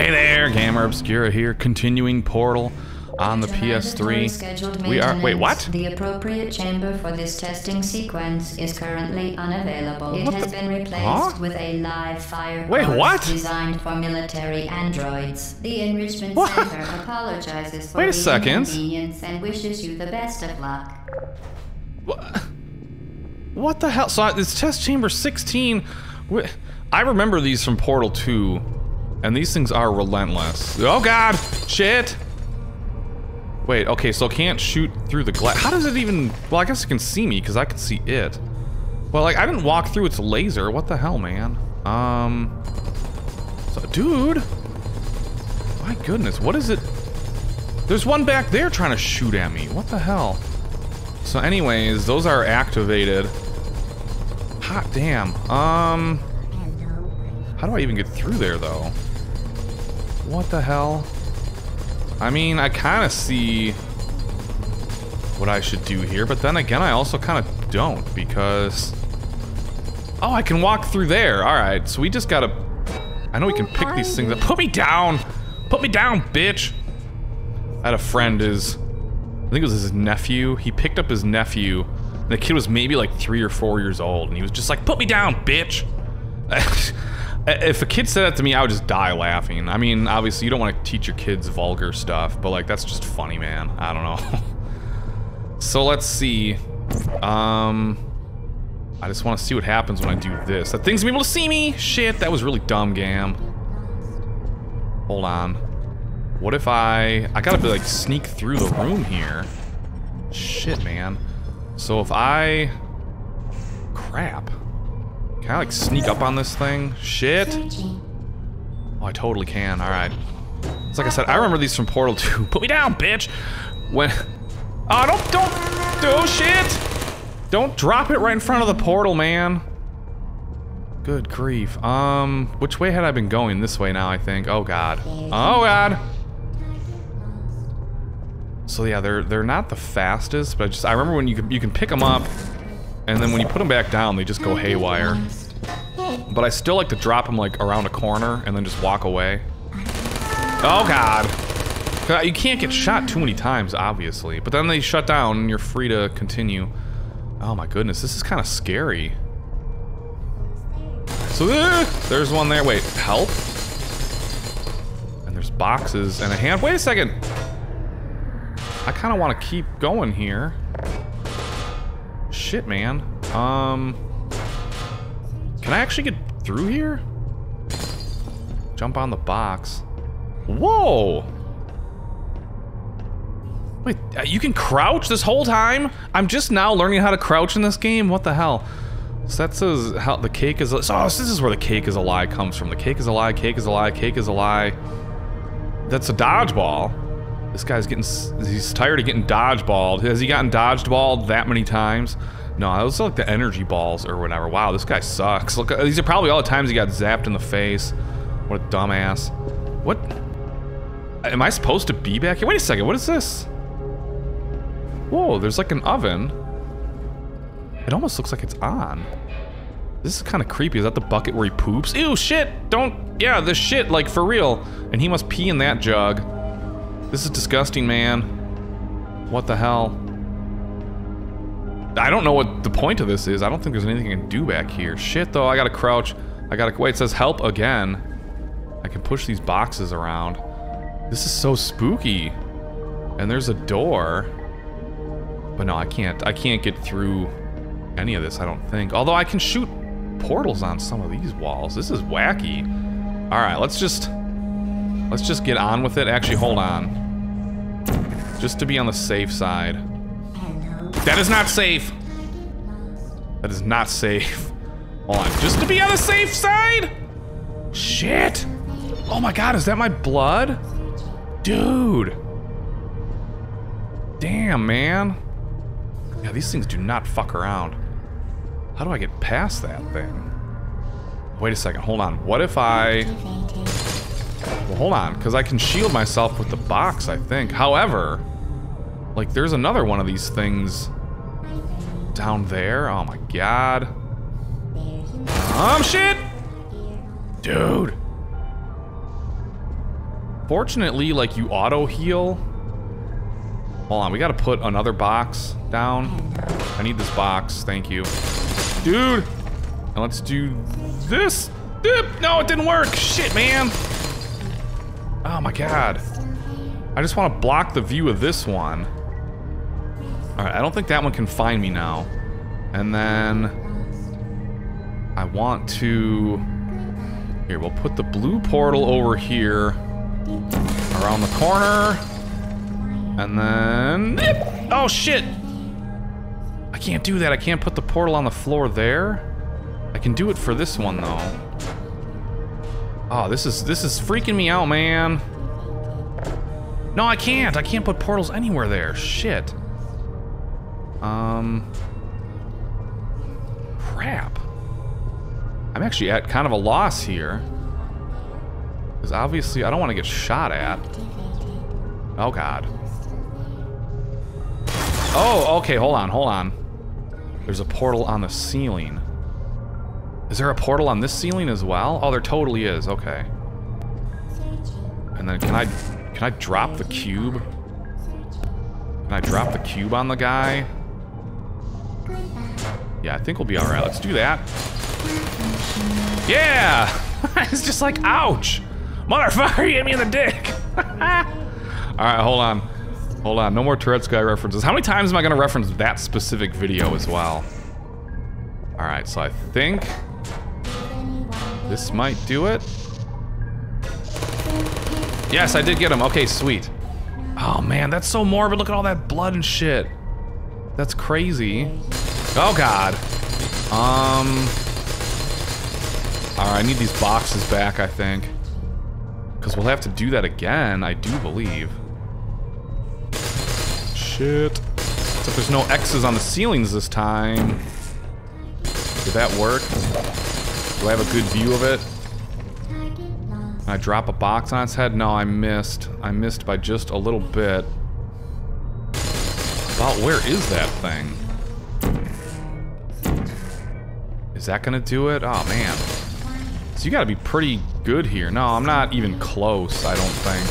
Hey there, Gamer Obscura here, continuing Portal on the PS3. We are. Wait, what? The appropriate chamber for this testing sequence is currently unavailable. It What has the- been replaced Huh? with a live fire Wait, what? designed for military androids. The Enrichment What? Center apologizes for Wait a the second. inconvenience and wishes you the best of luck. What? What the hell? So uh, I- it's test chamber 16. I remember these from Portal 2, and these things are relentless. Oh god! Shit! Wait, okay, so it can't shoot through the glass. How does it even... Well, I guess it can see me, because I can see it. Well, like, I didn't walk through its laser. What the hell, man? Um... So, dude! My goodness, what is it? There's one back there trying to shoot at me. What the hell? So anyways, those are activated. Hot damn. Um... How do I even get through there, though? What the hell? I mean, I kind of see what I should do here, but then again, I also kind of don't, because... Oh, I can walk through there. Alright, so we just gotta... I know we can pick these things up. Put me down! Put me down, bitch! I had a friend who's... I think it was his nephew. He picked up his nephew. And the kid was maybe like three or four years old, and he was just like, "Put me down, bitch." if a kid said that to me, I would just die laughing. I mean, obviously, you don't want to teach your kids vulgar stuff, but like that's just funny, man. I don't know. so let's see. Um, I just want to see what happens when I do this. That thing's gonna be able to see me. Shit, that was really dumb, Gam. Hold on. What if I... I gotta be like sneak through the room here. Shit, man. So if I... Crap. Can I like sneak up on this thing? Shit. Oh, I totally can. Alright. It's like I said, I remember these from Portal 2. Put me down, bitch! When... Oh, don't... Don't... Oh, shit! Don't drop it right in front of the portal, man. Good grief. Um, which way had I been going? This way now, I think. Oh, God. Oh, God! So yeah, they're they're not the fastest, but I just I remember when you can you can pick them up, and then when you put them back down, they just go haywire. But I still like to drop them like around a corner and then just walk away. Oh god. you can't get shot too many times, obviously. But then they shut down and you're free to continue. Oh my goodness, this is kind of scary. So uh, there's one there. Wait, help? And there's boxes and a hand. Wait a second. I kind of want to keep going here. Shit, man. Um, can I actually get through here? Jump on the box. Whoa! Wait, uh, you can crouch this whole time? I'm just now learning how to crouch in this game? What the hell? So that says how the cake is. A, so oh, this is where the cake is a lie comes from. The cake is a lie. Cake is a lie. Cake is a lie. That's a dodgeball. This guy's getting, he's tired of getting dodgeballed. Has he gotten dodgeballed that many times? No, those are like the energy balls or whatever. Wow, this guy sucks. Look, uh, these are probably all the times he got zapped in the face. What a dumbass. What? Am I supposed to be back here? Wait a second. What is this? Whoa, there's like an oven. It almost looks like it's on. This is kind of creepy. Is that the bucket where he poops? Ew, shit! Don't... Yeah, this shit, like, for real. And he must pee in that jug. This is disgusting, man. What the hell? I don't know what the point of this is. I don't think there's anything I can do back here. Shit, though, I gotta crouch. I gotta... Wait, it says help again. I can push these boxes around. This is so spooky. And there's a door. But no, I can't. I can't get through any of this, I don't think. Although I can shoot portals on some of these walls. This is wacky. All right, let's just let's just get on with it. Actually, hold on. Just to be on the safe side. That is not safe. That is not safe. Hold on, just to be on the safe side. Shit. Oh my god, is that my blood? Dude. Damn, man. Yeah, these things do not fuck around. How do I get past that thing? Wait a second, hold on. What if I... Well, hold on, because I can shield myself with the box, I think. However, like, there's another one of these things down there. Oh my god. Um, shit! Dude. Fortunately, like, you auto-heal. Hold on, we gotta put another box down. I need this box, thank you. Dude! And let's do this. No, it didn't work! Shit, man! Oh my god. I just want to block the view of this one. Alright, I don't think that one can find me now. And then... I want to... Here, we'll put the blue portal over here. Around the corner. And then... Oh, shit! I can't do that. I can't put the portal on the floor there. I can do it for this one, though. Oh, this is this is freaking me out, man. No, I can't. I can't put portals anywhere there. Shit. Um. Crap. I'm actually at kind of a loss here. Because obviously I don't want to get shot at. Oh, God. Oh, okay, hold on, hold on. There's a portal on the ceiling. Is there a portal on this ceiling as well? Oh, there totally is. Okay. And then can I can I drop the cube? Can I drop the cube on the guy? Yeah, I think we'll be all right. Let's do that. Yeah! it's just like, ouch! Motherfucker, you hit me in the dick! Alright, hold on. Hold on, no more Tourette's guy references. How many times am I gonna reference that specific video as well? Alright, so I think this might do it. Yes, I did get him. Okay, sweet. Oh man, that's so morbid. Look at all that blood and shit. That's crazy. Oh god. Um. Alright, I need these boxes back, I think. Because we'll have to do that again, I do believe. Shit. Except there's no X's on the ceilings this time. Did that work? Do I have a good view of it? Can I drop a box on its head? No, I missed. I missed by just a little bit. About where is that thing? Is that gonna do it? Oh, man. So you gotta be pretty good here. No, I'm not even close, I don't think.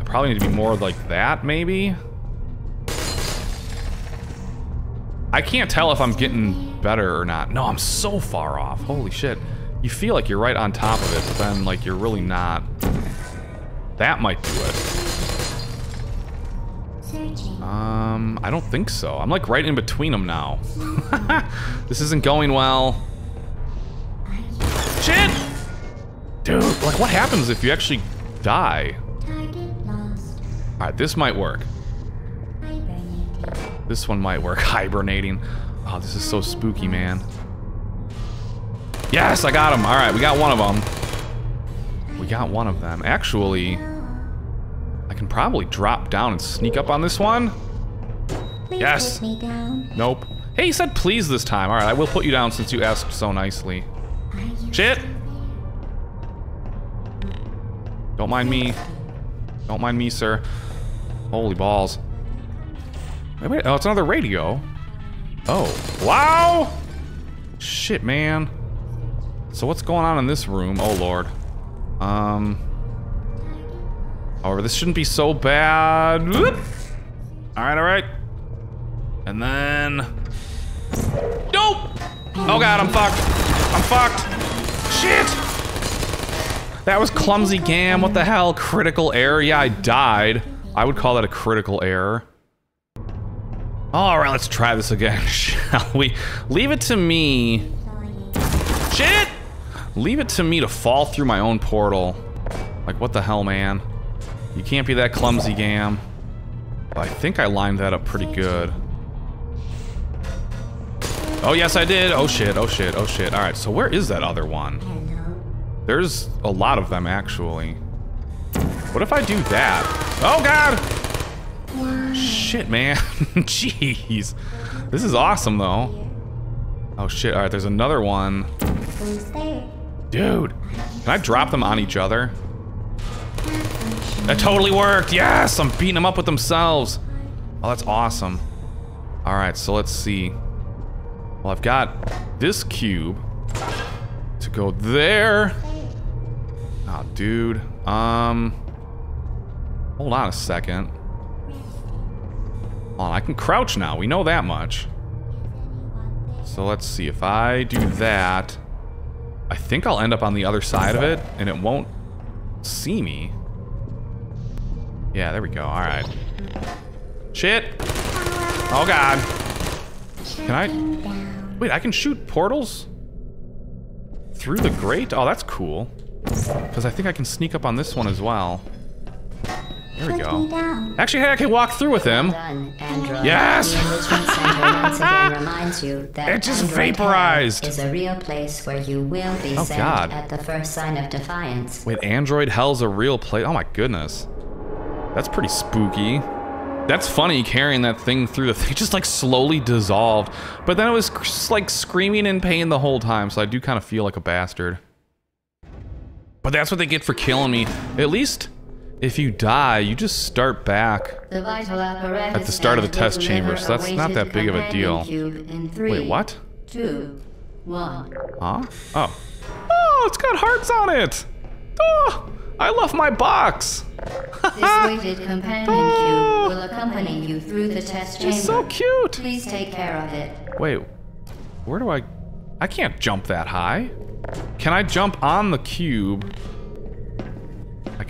I probably need to be more like that, maybe? I can't tell if I'm getting better or not. No, I'm so far off. Holy shit. You feel like you're right on top of it, but then, like, you're really not. That might do it. Um, I don't think so. I'm, like, right in between them now. this isn't going well. Shit! Dude, like, what happens if you actually die? Alright, this might work. This one might work. Hibernating. Oh, this is so spooky, man. Yes, I got him. All right, we got one of them. We got one of them. Actually, I can probably drop down and sneak up on this one. Please yes. me down. Nope. Hey, you said please this time. All right, I will put you down since you asked so nicely. Shit. Don't mind me. Don't mind me, sir. Holy balls. Wait, wait. Oh, it's another radio. Oh. Wow! Shit, man. So what's going on in this room? Oh, Lord. Um... However, this shouldn't be so bad. Whoop. All right, all right. And then... Nope! Oh, God, I'm fucked. I'm fucked. Shit! That was clumsy gam. What the hell? Critical error? Yeah, I died. I would call that a critical error. All right, let's try this again, shall we? Leave it to me. Shit! Leave it to me to fall through my own portal. Like, what the hell, man? You can't be that clumsy, Gam. I think I lined that up pretty good. Oh, yes, I did. Oh, shit. Oh, shit. Oh, shit. All right, so where is that other one? There's a lot of them, actually. What if I do that? Oh, God! Shit, man. Jeez. This is awesome, though. Oh, shit. All right, there's another one. Dude, can I drop them on each other? That totally worked. Yes, I'm beating them up with themselves. Oh, that's awesome. All right, so let's see. Well, I've got this cube to go there. Oh, dude. Um. Hold on a second. I can crouch now. We know that much. So let's see. If I do that, I think I'll end up on the other side of it, and it won't see me. Yeah, there we go. All right. Shit. Oh, God. Can I... Wait, I can shoot portals? Through the grate? Oh, that's cool. Because I think I can sneak up on this one as well. There we go. Actually, hey, I can walk through with him. Done, Yes! The Enrichment Center once again reminds you that It just vaporized. Is a real place where you will be Oh, God. at the first sign of defiance. Wait, Android Hell's a real place? Oh my goodness. That's pretty spooky. That's funny carrying that thing through the thing. It just like slowly dissolved. But then it was just like screaming in pain the whole time, so I do kind of feel like a bastard. But that's what they get for killing me. At least if you die, you just start back. The At the start of the test chamber, so that's not that big of a deal. three, Wait, what? Two, one. Huh? Oh. Oh, it's got hearts on it! Oh, I love my box! This weighted companion cube oh. will accompany you through the test chamber. It's so cute! Please take care of it. Wait, where do I... I can't jump that high. Can I jump on the cube?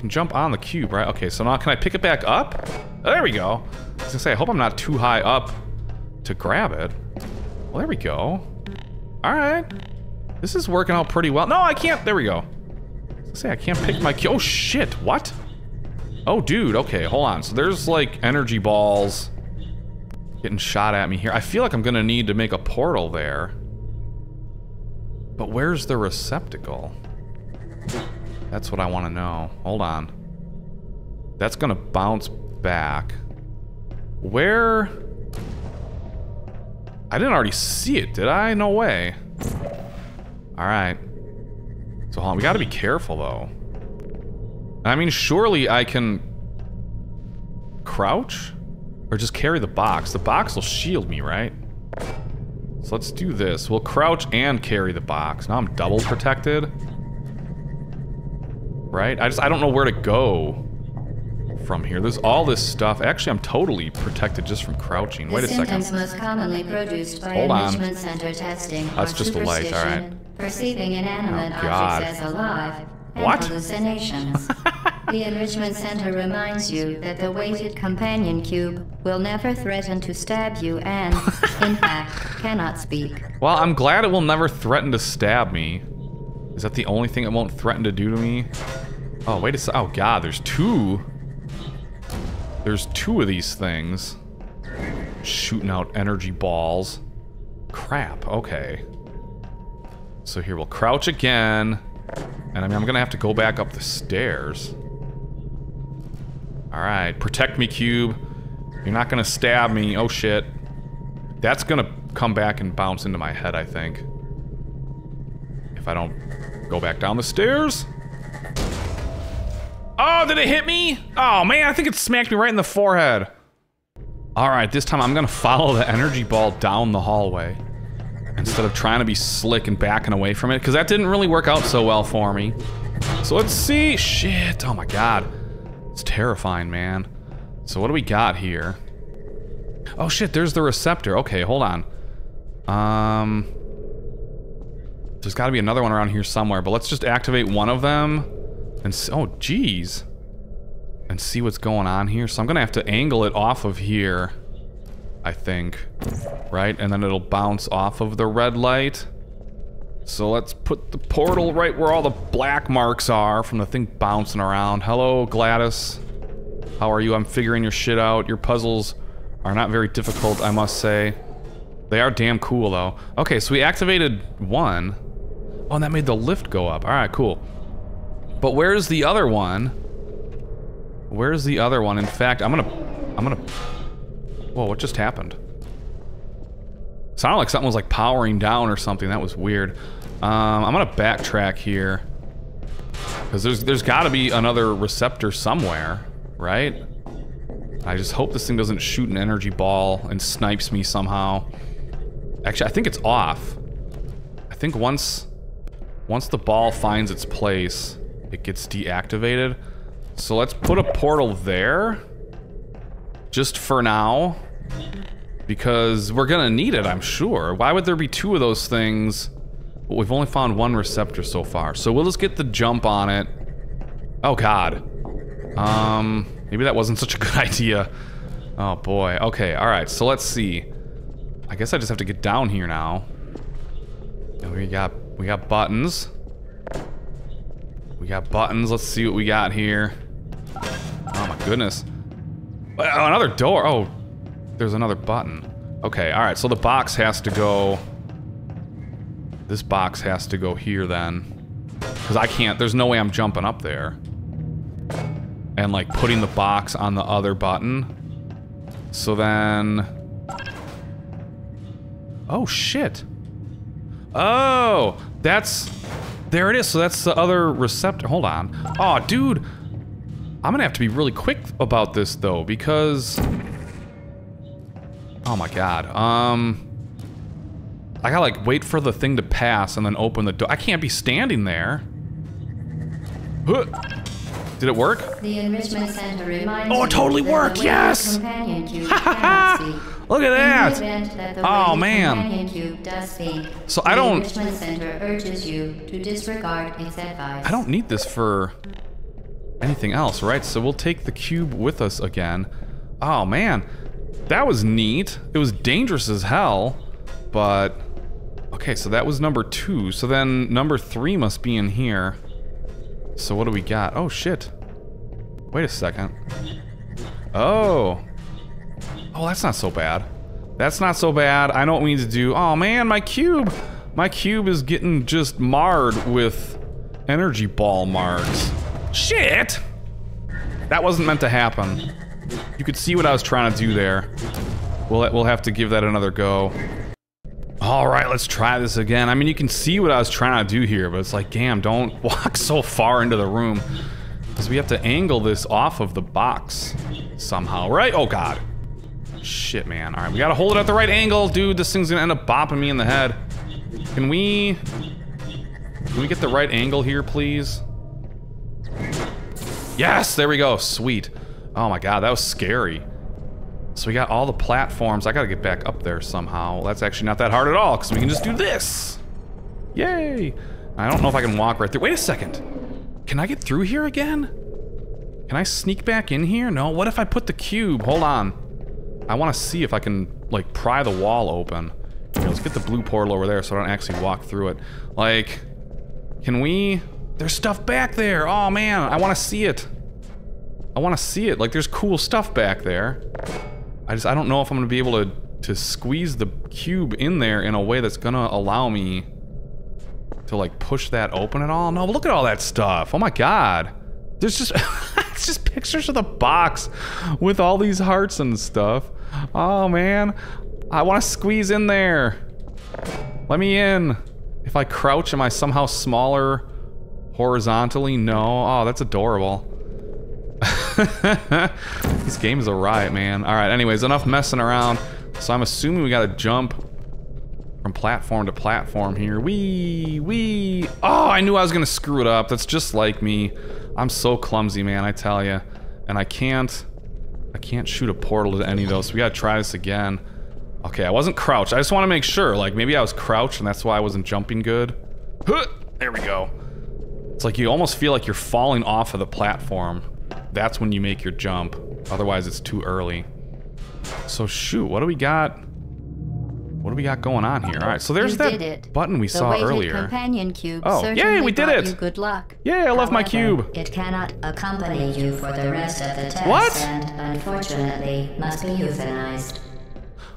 Can jump on the cube, right? Okay, so now can I pick it back up? There we go. I was gonna say, I hope I'm not too high up to grab it. Well, there we go. All right. This is working out pretty well. No, I can't. There we go. I was gonna say, I can't pick my... cube. Oh, shit. What? Oh, dude. Okay, hold on. So there's, like, energy balls getting shot at me here. I feel like I'm gonna need to make a portal there. But where's the receptacle? That's what I want to know. Hold on. That's gonna bounce back. Where... I didn't already see it, did I? No way. Alright. So hold on, we gotta be careful though. I mean, surely I can... Crouch? Or just carry the box. The box will shield me, right? So let's do this. We'll crouch and carry the box. Now I'm double protected. Right? I just, I don't know where to go from here. There's all this stuff. Actually, I'm totally protected just from crouching. Wait a second. most commonly produced by Hold on. enrichment center testing That's just a light, alright. perceiving inanimate Oh, God. objects as alive, and What? hallucinations. the enrichment center reminds you that the weighted companion cube will never threaten to stab you and, in fact, cannot speak. Well, I'm glad it will never threaten to stab me. Is that the only thing it won't threaten to do to me? Oh, wait a sec. Oh, God, there's two. There's two of these things. Shooting out energy balls. Crap, okay. So here, we'll crouch again. And I mean, I'm gonna have to go back up the stairs. Alright, protect me, cube. You're not gonna stab me. Oh, shit. That's gonna come back and bounce into my head, I think. If I don't go back down the stairs. Oh, did it hit me? Oh, man, I think it smacked me right in the forehead. All right, this time I'm gonna follow the energy ball down the hallway. Instead of trying to be slick and backing away from it, because that didn't really work out so well for me. So let's see. Shit, oh my god. It's terrifying, man. So what do we got here? Oh shit, there's the receptor. Okay, hold on. Um... There's gotta be another one around here somewhere, but let's just activate one of them. And oh, geez. And see what's going on here. So I'm gonna have to angle it off of here. I think. Right? And then it'll bounce off of the red light. So let's put the portal right where all the black marks are from the thing bouncing around. Hello, GLaDOS. How are you? I'm figuring your shit out. Your puzzles are not very difficult, I must say. They are damn cool, though. Okay, so we activated one. Oh, and that made the lift go up. All right, cool. But where's the other one? Where's the other one? In fact, I'm gonna... I'm gonna... Whoa, what just happened? Sounded like something was like powering down or something. That was weird. Um, I'm gonna backtrack here. Because there's, there's gotta be another receptor somewhere, right? I just hope this thing doesn't shoot an energy ball and snipes me somehow. Actually, I think it's off. I think once... Once the ball finds its place... it gets deactivated. So let's put a portal there. Just for now. Because we're gonna need it, I'm sure. Why would there be two of those things? But we've only found one receptor so far. So we'll just get the jump on it. Oh god. Um, maybe that wasn't such a good idea. Oh boy. Okay, alright, so let's see. I guess I just have to get down here now. And we got we got buttons. We got buttons. Let's see what we got here. Oh my goodness. Oh, another door. Oh, there's another button. Okay, alright, so the box has to go... This box has to go here then. Because I can't, there's no way I'm jumping up there. And like putting the box on the other button. So then... Oh, shit. Oh, that's... There it is, so that's the other receptor. Hold on. Oh, dude. I'm gonna have to be really quick about this, though, because... Oh my god. Um... I gotta, like, wait for the thing to pass and then open the door. I can't be standing there. Huh. Did it work? The enrichment center reminds Oh, it totally worked, yes! companion cube cannot speak. Look at that! Oh, man. companion cube does speak, So I don't- enrichment center urges you to disregard its advice. I don't need this for anything else, right? So we'll take the cube with us again. Oh, man. That was neat. It was dangerous as hell, but... Okay, so that was number two. So then number three must be in here. So what do we got? Oh, shit. Wait a second. Oh. Oh, that's not so bad. That's not so bad. I know what we need to do. Oh, man, my cube. My cube is getting just marred with energy ball marks. Shit! That wasn't meant to happen. You could see what I was trying to do there. We'll, we'll have to give that another go. All right, let's try this again. I mean, you can see what I was trying to do here, but it's like, damn, don't walk so far into the room. Because we have to angle this off of the box somehow, right? Oh, God. Shit, man. All right, we gotta hold it at the right angle. Dude, this thing's gonna end up bopping me in the head. Can we... Can we get the right angle here, please? Yes, there we go. Sweet. Oh my god, that was scary. So we got all the platforms. I gotta get back up there somehow. That's actually not that hard at all, because we can just do this. Yay! I don't know if I can walk right through. Wait a second. Can I get through here again? Can I sneak back in here? No, what if I put the cube? Hold on. I want to see if I can, like, pry the wall open. Let's get the blue portal over there so I don't actually walk through it. Like, can we... There's stuff back there! Oh, man, I want to see it. I want to see it. Like, there's cool stuff back there. I just, I don't know if I'm going to be able to, to squeeze the cube in there in a way that's going to allow me to, like, push that open at all. No, look at all that stuff. Oh, my God. There's just, it's just pictures of the box with all these hearts and stuff. Oh, man. I want to squeeze in there. Let me in. If I crouch, am I somehow smaller horizontally? No. Oh, that's adorable. this game is a riot, man. All right, anyways, enough messing around. So I'm assuming we gotta jump from platform to platform here. Wee, wee. Oh, I knew I was gonna screw it up. That's just like me. I'm so clumsy, man, I tell you. And I can't, I can't shoot a portal to any of those. So we gotta try this again. Okay, I wasn't crouched. I just want to make sure. Like, maybe I was crouched and that's why I wasn't jumping good. Huh, there we go. It's like you almost feel like you're falling off of the platform. That's when you make your jump. Otherwise, it's too early. So shoot, what do we got? What do we got going on here? All right, so there's You that it. button we the saw earlier. companion cube Oh, yay, we did it. Good luck. Yay, I love my cube. It cannot accompany you for the rest of the test What? and unfortunately must be euthanized.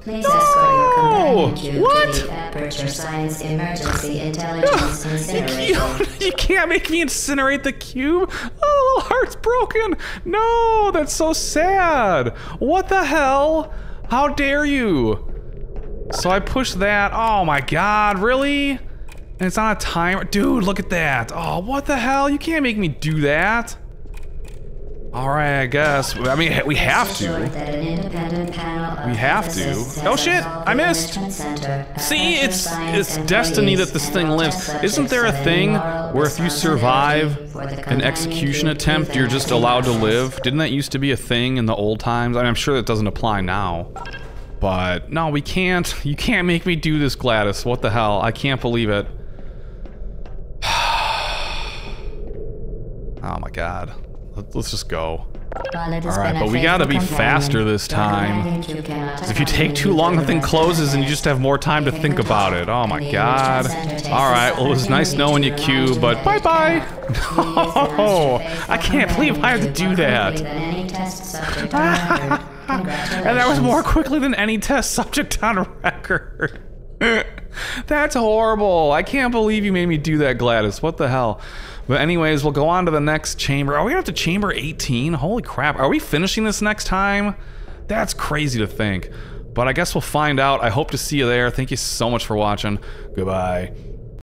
Please escort your companion cube What? to the Aperture Science Emergency Intelligence Incinerator. you, you can't make me incinerate the cube. Oh, heart's broken. No, that's so sad. What the hell? How dare you? So I push that. Oh my god, really? And it's on a timer. Dude, look at that. Oh, what the hell? You can't make me do that. All right, I guess. I mean, we have to. that an independent panel of We have to. Oh, shit, I missed. See, it's it's destiny that this thing lives. Isn't there a thing where if you survive an execution attempt, you're just allowed to live? Didn't that used to be a thing in the old times? I mean, I'm sure that doesn't apply now. But no, we can't. You can't make me do this, GLaDOS. What the hell? I can't believe it. Oh my god. Let- Let's just go. While it has All right, but we gotta be faster this time. companion If you take too long, the thing closes and you just have more time to think about it. Oh my god. Alright, well it was nice knowing you, Q, but bye bye. No, I can't believe I had to do that. And that was more quickly than any test subject on record. That's horrible. I can't believe you made me do that, GLaDOS. What the hell? But anyways, we'll go on to the next chamber. Are we up to chamber 18? Holy crap. Are we finishing this next time? That's crazy to think. But I guess we'll find out. I hope to see you there. Thank you so much for watching. Goodbye.